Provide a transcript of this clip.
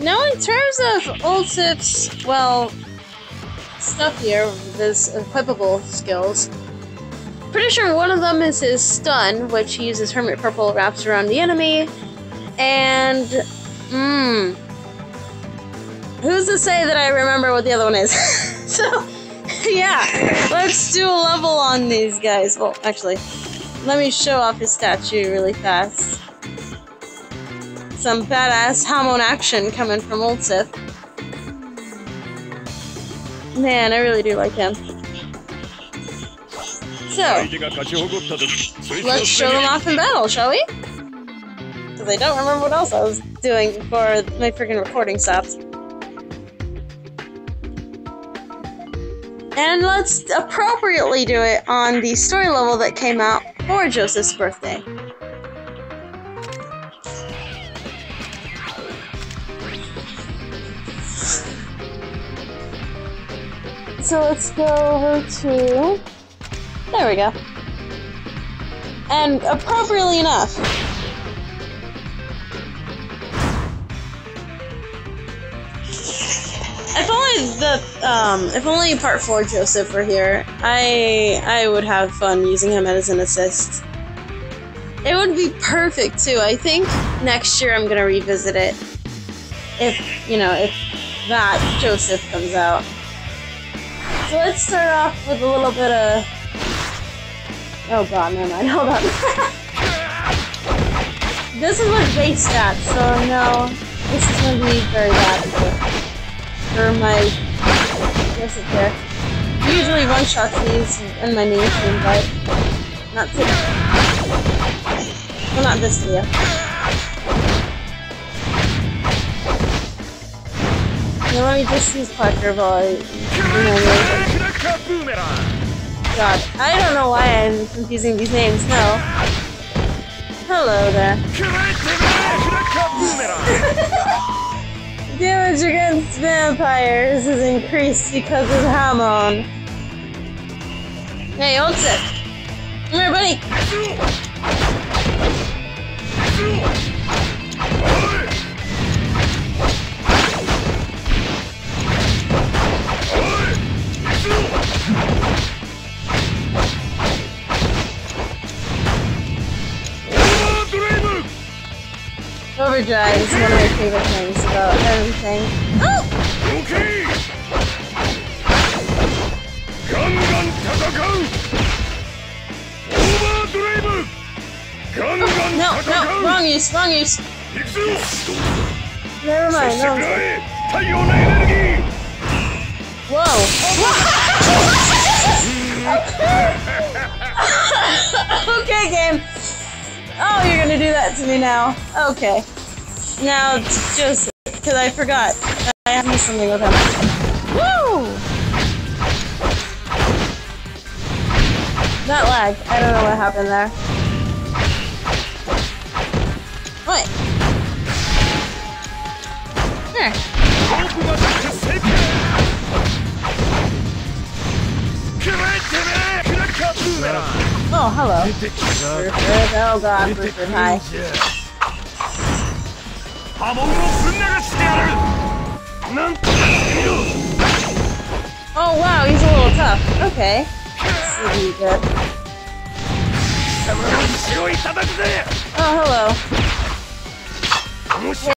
Now, in terms of Ultif's, well, stuff here, his equipable skills, pretty sure one of them is his stun, which he uses Hermit Purple wraps around the enemy, and, mmm, who's to say that I remember what the other one is? so, yeah, let's do a level on these guys. Well, actually, let me show off his statue really fast. Some badass Hamon action coming from Old Sith. Man, I really do like him. So, let's show them off in battle, shall we? Because I don't remember what else I was doing before my freaking recording stopped. And let's appropriately do it on the story level that came out for Joseph's birthday. So let's go over to. There we go. And appropriately enough, If only the um, if only part four Joseph were here, I I would have fun using him as an assist. It would be perfect too. I think next year I'm gonna revisit it. If you know if that Joseph comes out. So let's start off with a little bit of. Oh god, never mind. Hold on. this is with base stats, so no, this is gonna be very bad for my yes it there. Usually one shot these in my main stream, but not today. Well not this video. Now let me just use Parker while I God, I don't know why I'm confusing these names, no. Hello there. Damage against vampires is increased because of Hamon. Hey, it. Come here, buddy. Georgia is one of my favorite things about everything. Oh! Okay. Oh, no, no, wrong use, wrong use! Never mind, no. Whoa! okay, game! Oh, you're gonna do that to me now. Okay. Now, Joseph, because I forgot. I have to something with him. Woo! That lag. I don't know what happened there. What? There. Oh, hello. Oh, God, oh, Rupert, hi. じゃ波紋をぶん流してやるなんとか見ろ Oh wow, he's a little tough. Okay. This will be good. 貴様の後ろいただくぜ Oh, hello. もし